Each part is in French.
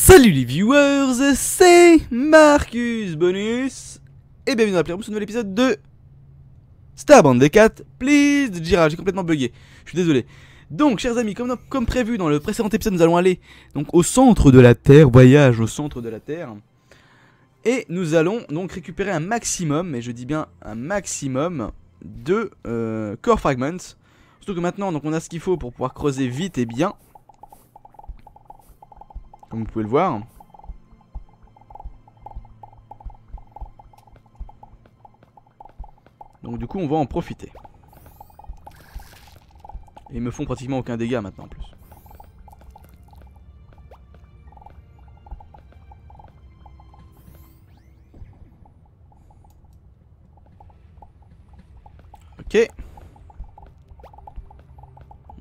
Salut les viewers, c'est Marcus Bonus et bienvenue dans la Playroom, ce nouvel épisode de Star Band des 4 Please Jira, j'ai complètement bugué, je suis désolé. Donc chers amis, comme, prévu dans le précédent épisode, nous allons aller au centre de la Terre, voyage au centre de la Terre. Et nous allons donc récupérer un maximum, et je dis bien un maximum, de euh, core fragments. Surtout que maintenant on a ce qu'il faut pour pouvoir creuser vite et bien. Comme vous pouvez le voir. Donc du coup on va en profiter. Et ils me font pratiquement aucun dégât maintenant en plus. Ok.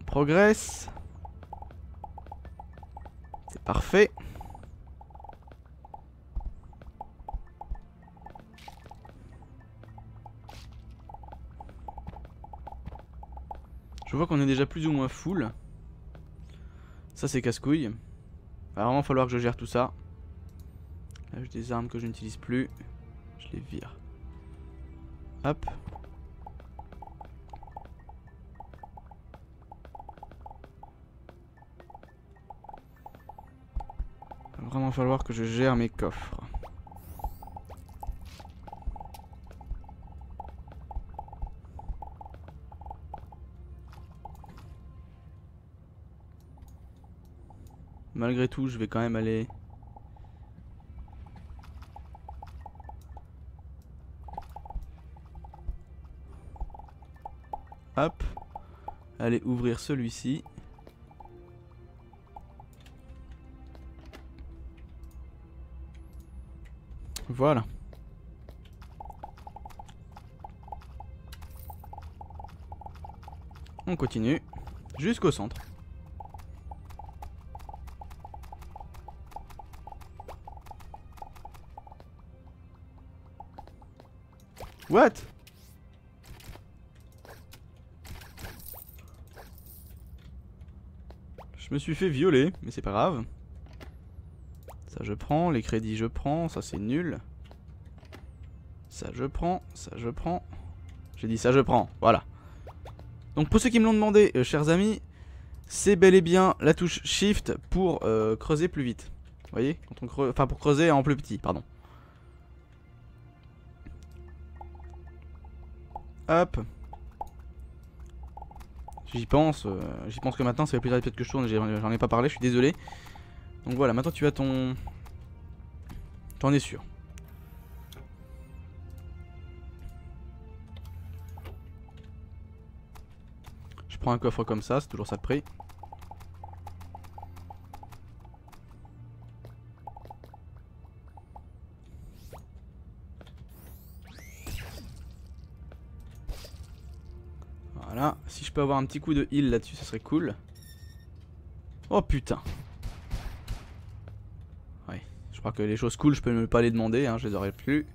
On progresse. Parfait. Je vois qu'on est déjà plus ou moins full. Ça c'est casse-couille. Va vraiment falloir que je gère tout ça. Là j'ai des armes que je n'utilise plus. Je les vire. Hop. Vraiment falloir que je gère mes coffres. Malgré tout, je vais quand même aller... Hop. Aller ouvrir celui-ci. Voilà. On continue jusqu'au centre. What? Je me suis fait violer, mais c'est pas grave. Ça je prends, les crédits je prends, ça c'est nul. Ça je prends, ça je prends. J'ai dit ça je prends, voilà. Donc pour ceux qui me l'ont demandé, euh, chers amis, c'est bel et bien la touche Shift pour euh, creuser plus vite. Vous voyez? On creuse, Enfin pour creuser en plus petit, pardon. Hop. J'y pense, euh, j'y pense que maintenant, ça fait plusieurs épisodes que je tourne, j'en ai pas parlé, je suis désolé. Donc voilà, maintenant tu as ton... T'en es sûr. Je prends un coffre comme ça, c'est toujours ça de prix. Voilà, si je peux avoir un petit coup de heal là-dessus, ça serait cool. Oh putain. Crois que les choses cool, je peux même pas les demander, hein, je les aurais plus.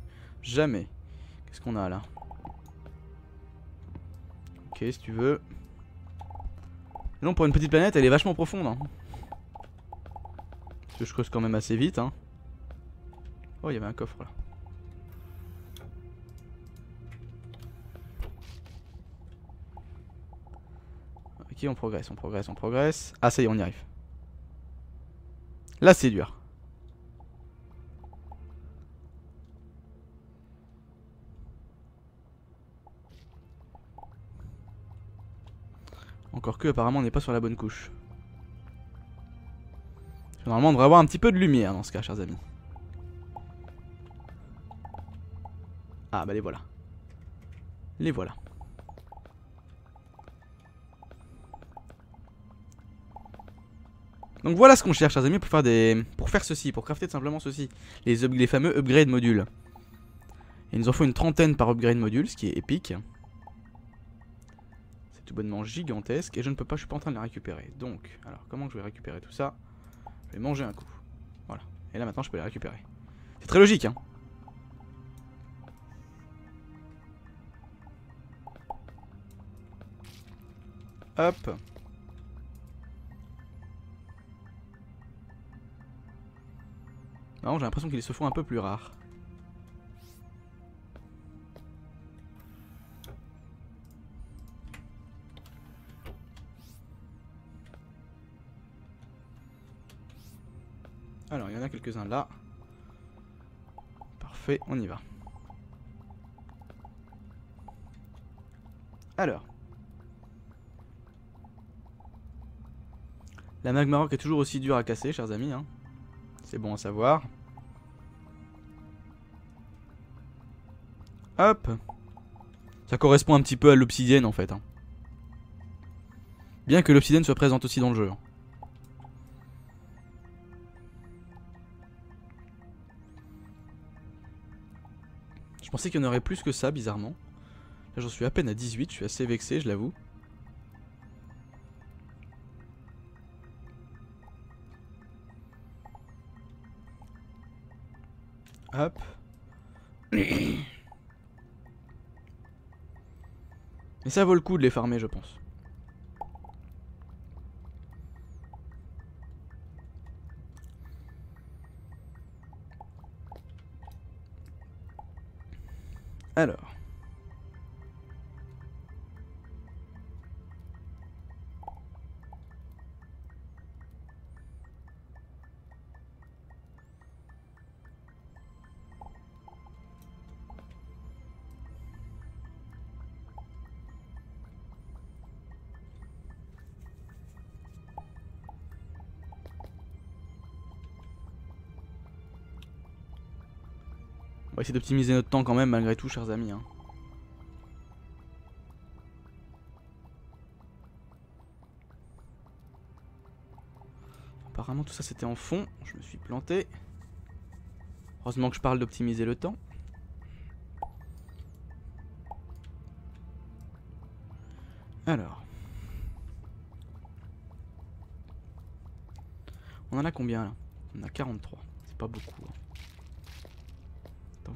Jamais. Qu'est-ce qu'on a là? Ok, si tu veux. Non, pour une petite planète, elle est vachement profonde. Hein. Parce que je creuse quand même assez vite. Hein. Oh, il y avait un coffre là. Ok, on progresse, on progresse, on progresse. Ah, ça y est, on y arrive. Là, c'est dur. Encore que, apparemment, on n'est pas sur la bonne couche. Normalement, on devrait avoir un petit peu de lumière dans ce cas, chers amis. Ah, bah les voilà. Les voilà. Donc voilà ce qu'on cherche, chers amis, pour faire des, pour faire ceci, pour crafter simplement ceci, les, les fameux upgrade modules. il nous en faut une trentaine par upgrade module, ce qui est épique. Bonnement gigantesque et je ne peux pas, je suis pas en train de les récupérer. Donc, alors comment je vais récupérer tout ça? Je vais manger un coup. Voilà. Et là maintenant je peux les récupérer. C'est très logique, hein. Hop. Non, j'ai l'impression qu'ils se font un peu plus rares. Alors, il y en a quelques-uns là. Parfait, on y va. Alors. La magmaroc est toujours aussi dure à casser, chers amis. Hein. C'est bon à savoir. Hop. Ça correspond un petit peu à l'obsidienne en fait. Hein. Bien que l'obsidienne soit présente aussi dans le jeu. Hein. Je pensais qu'il y en aurait plus que ça, bizarrement. Là, j'en suis à peine à 18, je suis assez vexé, je l'avoue. Hop. Mais ça vaut le coup de les farmer, je pense. Alors. Va essayer d'optimiser notre temps quand même malgré tout, chers amis. Hein. Apparemment tout ça c'était en fond, je me suis planté. Heureusement que je parle d'optimiser le temps. Alors. On en a combien là? On a 43. C'est pas beaucoup. Hein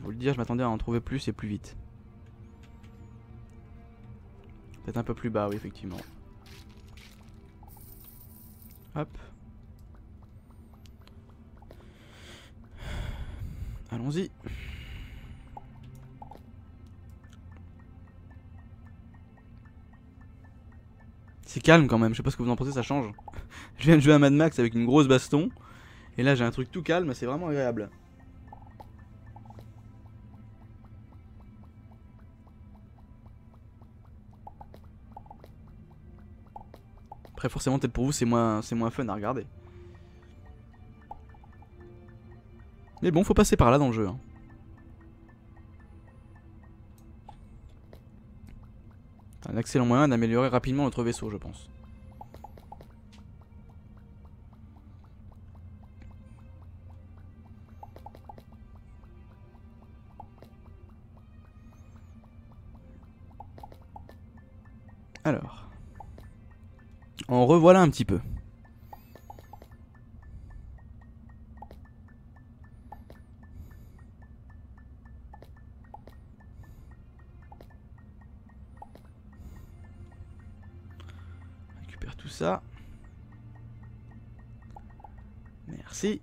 vous le dire, je m'attendais à en trouver plus et plus vite. Peut-être un peu plus bas, oui, effectivement. Hop. Allons-y. C'est calme quand même, je sais pas ce que vous en pensez, ça change. je viens de jouer à Mad Max avec une grosse baston. Et là j'ai un truc tout calme, c'est vraiment agréable. Après forcément peut-être pour vous c'est moins, moins fun à regarder. Mais bon, faut passer par là dans le jeu. Hein. Un excellent moyen d'améliorer rapidement notre vaisseau, je pense. En revoilà un petit peu. Récupère tout ça. Merci.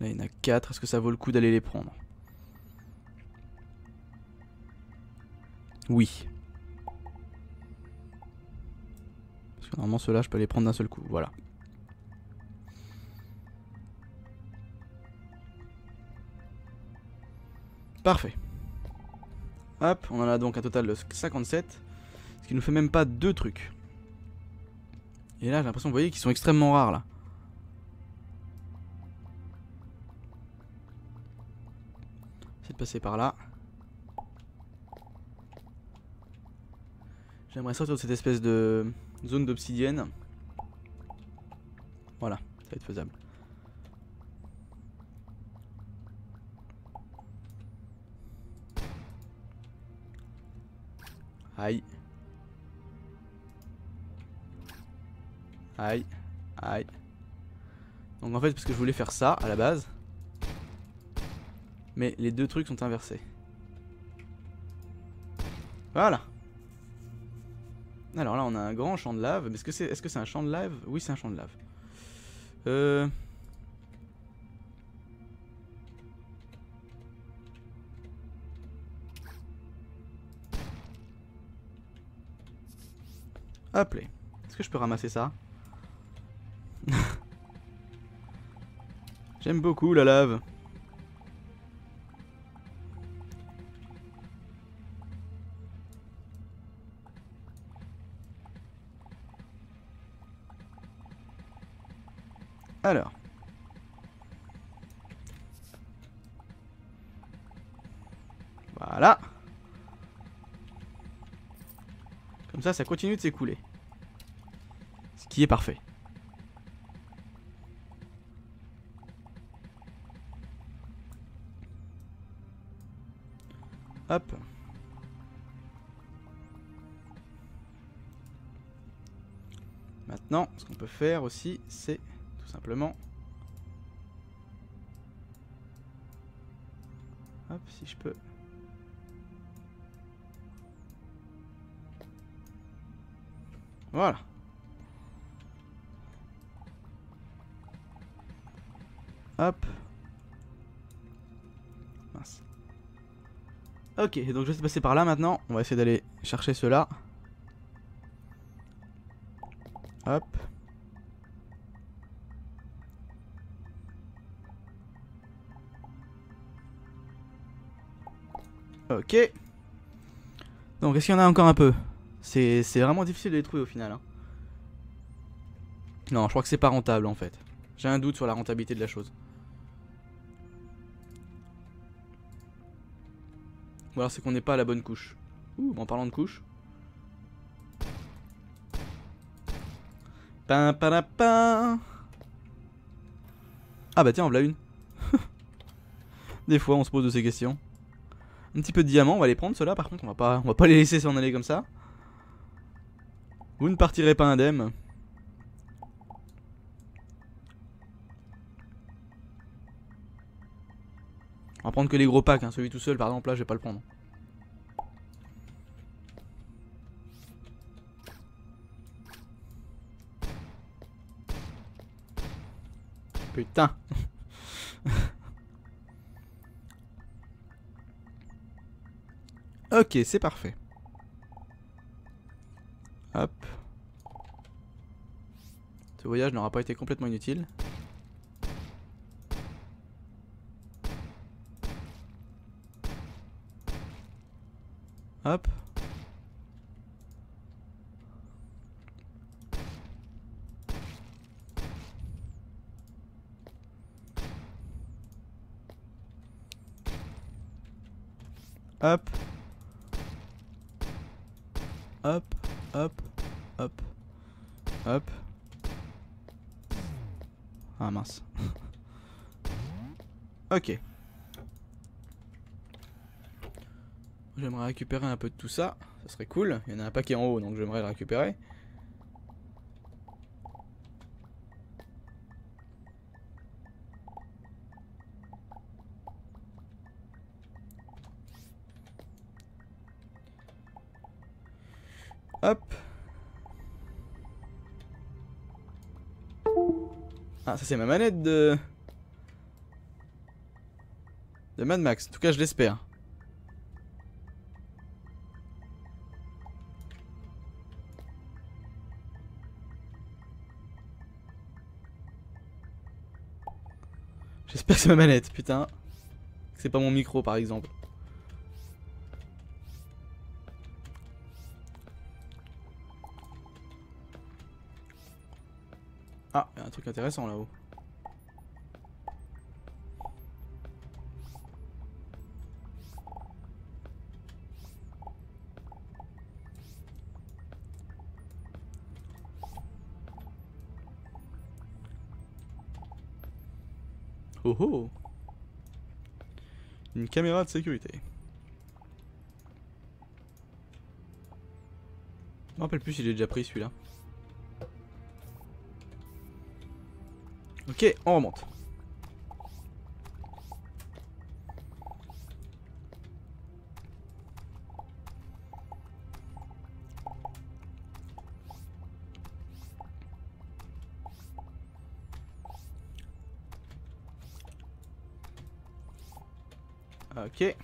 Là, il y en a 4. Est-ce que ça vaut le coup d'aller les prendre? Oui. Normalement ceux-là je peux les prendre d'un seul coup, voilà. Parfait. Hop, on en a donc un total de 57. Ce qui nous fait même pas deux trucs. Et là j'ai l'impression, vous voyez, qu'ils sont extrêmement rares là. C'est de passer par là. J'aimerais sortir de cette espèce de zone d'obsidienne. Voilà, ça va être faisable. Aïe. Aïe. Aïe. Donc en fait, parce que je voulais faire ça à la base. Mais les deux trucs sont inversés. Voilà. Alors là, on a un grand champ de lave. Est-ce que c'est un champ de lave? Oui, c'est un champ de lave. Euh... Est-ce que je peux ramasser ça? J'aime beaucoup la lave. Alors. Voilà. Comme ça, ça continue de s'écouler. Ce qui est parfait. Hop. Maintenant, ce qu'on peut faire aussi, c'est simplement... Hop, si je peux... Voilà. Hop. Mince. Ok, donc je vais passer par là maintenant. On va essayer d'aller chercher cela. Hop. Ok. Donc, est-ce qu'il y en a encore un peu? C'est vraiment difficile de les trouver au final. Hein. Non, je crois que c'est pas rentable en fait. J'ai un doute sur la rentabilité de la chose. Ou alors c'est qu'on n'est pas à la bonne couche. Ouh, en parlant de couche. Ah bah tiens, on l'a une. Des fois, on se pose de ces questions. Un petit peu de diamants, on va les prendre ceux-là par contre, on va pas, on va pas les laisser s'en aller comme ça. Vous ne partirez pas indemne. On va prendre que les gros packs, hein. celui tout seul par exemple là je vais pas le prendre. Putain Ok, c'est parfait. Hop. Ce voyage n'aura pas été complètement inutile. Hop. Hop. Hop, hop, hop, hop. Ah mince. ok. J'aimerais récupérer un peu de tout ça. Ça serait cool. Il y en a un paquet en haut, donc j'aimerais le récupérer. Hop. Ah, ça c'est ma manette de... De Mad Max. En tout cas, je l'espère. J'espère que c'est ma manette, putain. C'est pas mon micro, par exemple. Y a un truc intéressant là-haut. Oh oh Une caméra de sécurité. Je me rappelle plus si j'ai déjà pris celui-là. Ok, on remonte. Ok.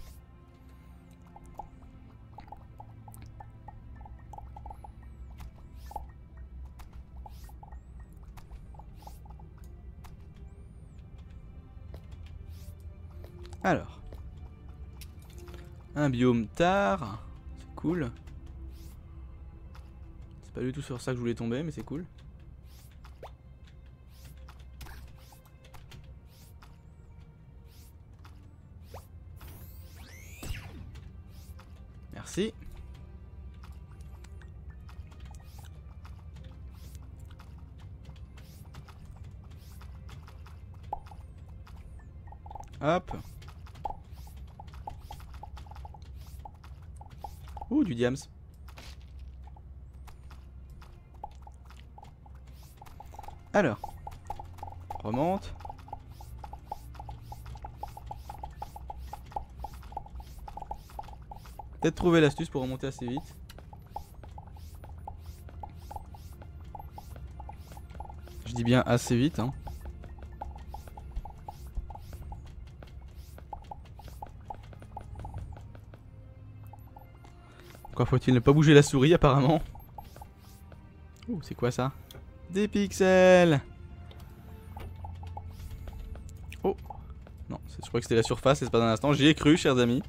Un biome tard. C'est cool. C'est pas du tout sur ça que je voulais tomber, mais c'est cool. Merci. Hop. Ouh, du diams. Alors. Remonte. Peut-être trouver l'astuce pour remonter assez vite. Je dis bien assez vite, hein. Pourquoi faut-il ne pas bouger la souris apparemment Ouh, c'est quoi ça Des pixels Oh Non, je crois que c'était la surface, c'est pas un instant. J'y ai cru, chers amis.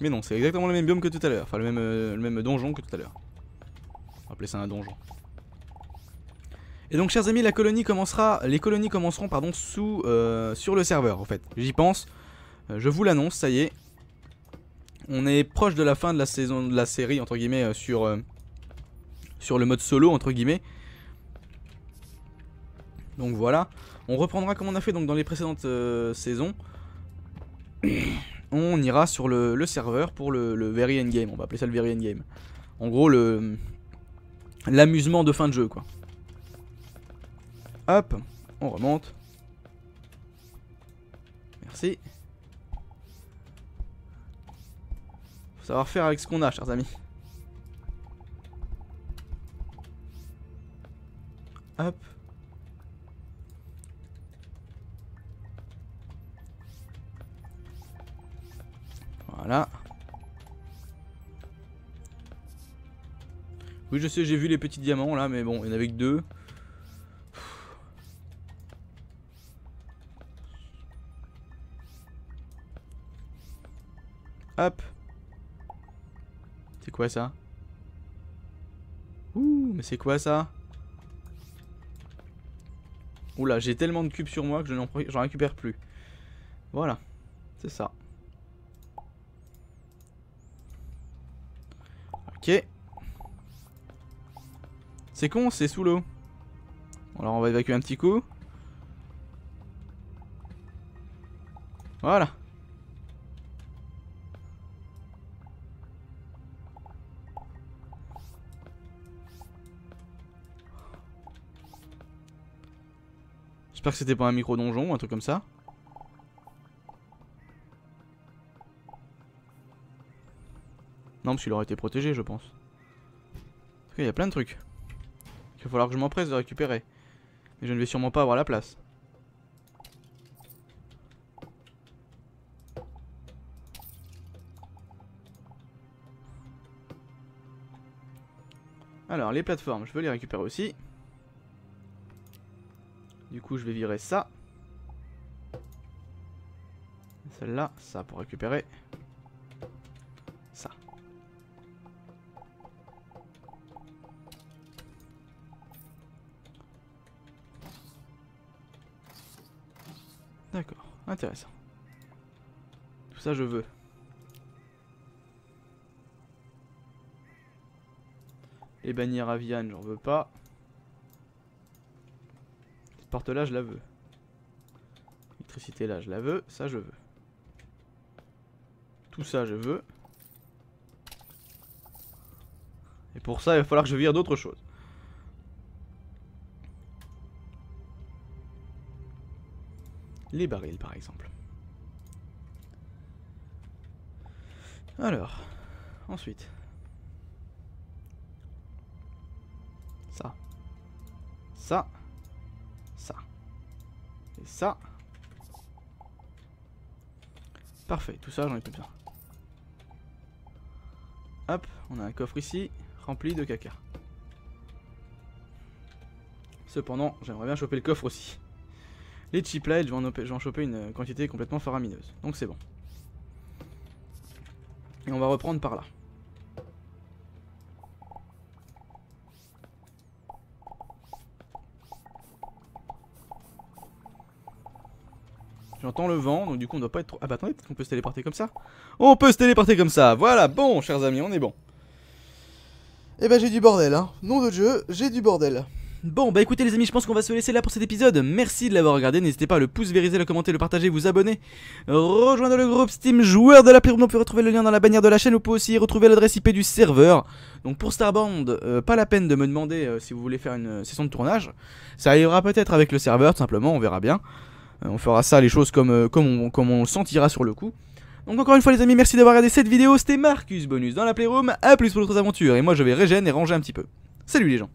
Mais non, c'est exactement le même biome que tout à l'heure. Enfin, le même, euh, donjon que tout à l'heure. On va appeler ça un donjon. Et donc, chers amis, la colonie commencera, les colonies commenceront pardon, sous, euh, sur le serveur, en fait. J'y pense. Euh, je vous l'annonce, ça y est. On est proche de la fin de la saison de la série entre guillemets euh, sur euh, sur le mode solo entre guillemets. Donc voilà, on reprendra comme on a fait donc dans les précédentes euh, saisons. On ira sur le, serveur pour le, le, very end game. On va appeler ça le very end game. En gros le l'amusement de fin de jeu quoi. Hop, on remonte. Merci. Savoir faire avec ce qu'on a, chers amis. Hop. Voilà. Oui, je sais, j'ai vu les petits diamants là, mais bon, il n'y en avait que deux. Hop. Quoi ça Ouh, mais c'est quoi ça Oula, j'ai tellement de cubes sur moi que je n'en récupère plus. Voilà, c'est ça. Ok. C'est con, c'est sous l'eau. Alors on va évacuer un petit coup. Voilà. J'espère que c'était pas un micro-donjon ou un truc comme ça. Non, parce qu'il aurait été protégé, je pense. il y a plein de trucs. Il va falloir que je m'empresse de récupérer. Mais je ne vais sûrement pas avoir la place. Alors, les plateformes, je veux les récupérer aussi. Du coup, je vais virer ça. Celle-là, ça pour récupérer. Ça. D'accord, intéressant. Tout ça, je veux. Les bannières avianes, j'en veux pas là, je la veux. Électricité là, je la veux. Ça, je veux. Tout ça, je veux. Et pour ça, il va falloir que je vire d'autres choses. Les barils, par exemple. Alors, ensuite. Ça. Ça ça. Parfait, tout ça j'en ai plus besoin. Hop, on a un coffre ici, rempli de caca. Cependant, j'aimerais bien choper le coffre aussi. les vais, en, je vais en choper une quantité complètement faramineuse. Donc c'est bon. Et on va reprendre par là. J'entends le vent, donc du coup on doit pas être trop... Ah bah attendez, peut-être qu'on peut se téléporter comme ça On peut se téléporter comme ça, voilà, bon chers amis, on est bon. Eh bah j'ai du bordel, hein. Nom de jeu, j'ai du bordel. Bon bah écoutez les amis, je pense qu'on va se laisser là pour cet épisode. Merci de l'avoir regardé, n'hésitez pas à le pouce vériser, le commenter, le partager, vous abonner. Rejoindre le groupe Steam joueur de la plateforme, vous pouvez retrouver le lien dans la bannière de la chaîne, vous pouvez aussi retrouver l'adresse IP du serveur. Donc pour Starband, euh, pas la peine de me demander euh, si vous voulez faire une session de tournage. Ça arrivera peut-être avec le serveur, tout simplement, on verra bien. Euh, on fera ça, les choses comme, comme, on, comme on sentira sur le coup. Donc encore une fois les amis, merci d'avoir regardé cette vidéo, c'était Marcus Bonus dans la Playroom, A plus pour d'autres aventures, et moi je vais régénérer et ranger un petit peu. Salut les gens